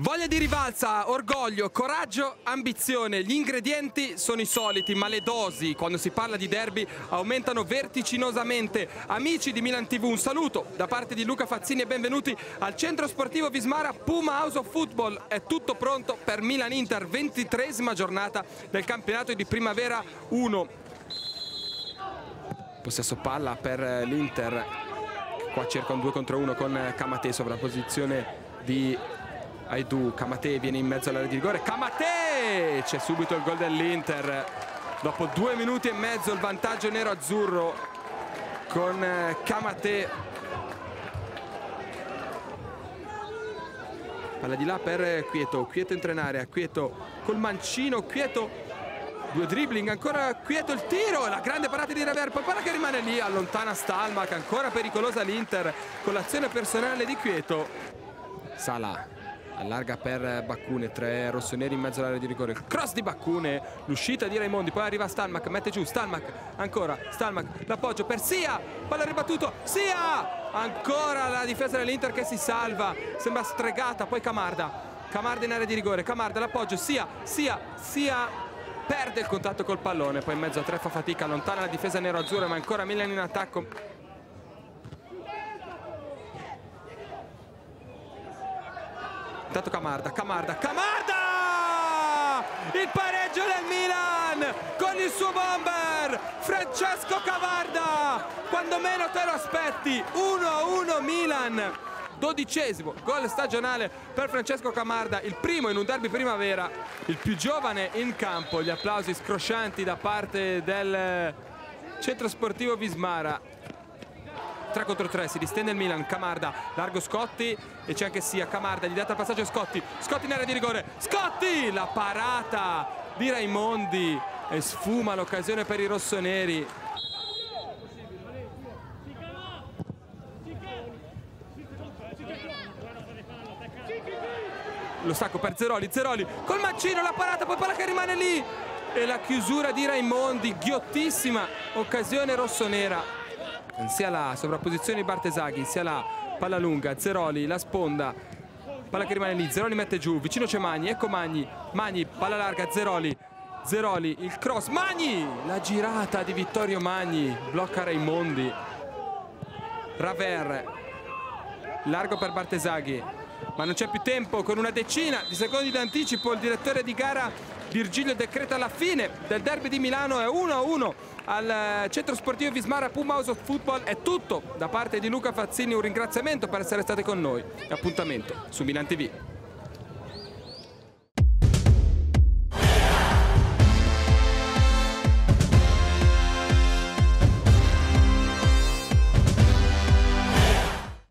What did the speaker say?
Voglia di rivalsa, orgoglio, coraggio, ambizione. Gli ingredienti sono i soliti, ma le dosi, quando si parla di derby, aumentano vertiginosamente. Amici di Milan TV, un saluto da parte di Luca Fazzini e benvenuti al centro sportivo Vismara Puma House of Football. È tutto pronto per Milan-Inter, 23esima giornata del campionato di primavera 1. Possesso palla per l'Inter. Qua cerca un 2 contro 1 con Kamate, sovrapposizione di Aidu, Kamate viene in mezzo all'area di rigore, Kamate! C'è subito il gol dell'Inter. Dopo due minuti e mezzo il vantaggio nero-azzurro con eh, Kamate. Palla di là per Quieto, Quieto entra in area, Quieto col mancino, Quieto due dribbling, ancora Quieto il tiro, la grande parata di Rever, poi palla che rimane lì, allontana Stalmac, ancora pericolosa l'Inter con l'azione personale di Quieto. Sala allarga per Baccune, tre rossoneri in mezzo all'area di rigore, il cross di Baccune, l'uscita di Raimondi, poi arriva Stalmac, mette giù Stalmac, ancora Stalmac, l'appoggio per Sia, palla ribattuto, Sia, ancora la difesa dell'Inter che si salva, sembra stregata, poi Camarda, Camarda in area di rigore, Camarda l'appoggio, Sia, Sia, Sia perde il contatto col pallone, poi in mezzo a tre fa fatica, allontana la difesa nero-azzurra, ma ancora Milan in attacco, Intanto Camarda, Camarda, Camarda! Il pareggio del Milan con il suo bomber Francesco Camarda! Quando meno te lo aspetti, 1-1 Milan. Dodicesimo gol stagionale per Francesco Camarda, il primo in un derby primavera, il più giovane in campo. Gli applausi scroscianti da parte del centro sportivo Vismara 3 contro 3 si distende il Milan Camarda largo Scotti e c'è anche Sia Camarda gli dà il passaggio Scotti Scotti in area di rigore Scotti la parata di Raimondi e sfuma l'occasione per i rossoneri. Lo stacco per Zeroli Zeroli col mancino la parata poi palla che rimane lì e la chiusura di Raimondi ghiottissima occasione rossonera sia la sovrapposizione di Bartesaghi sia la palla lunga, Zeroli, la sponda palla che rimane lì, Zeroli mette giù vicino c'è Magni, ecco Magni Magni, palla larga, Zeroli Zeroli, il cross, Magni! La girata di Vittorio Magni blocca Raimondi. Raver largo per Bartesaghi ma non c'è più tempo con una decina di secondi d'anticipo il direttore di gara Virgilio decreta la fine del derby di Milano è 1-1 al centro sportivo Vismara Puma Football. È tutto da parte di Luca Fazzini un ringraziamento per essere stati con noi. Appuntamento su Milan TV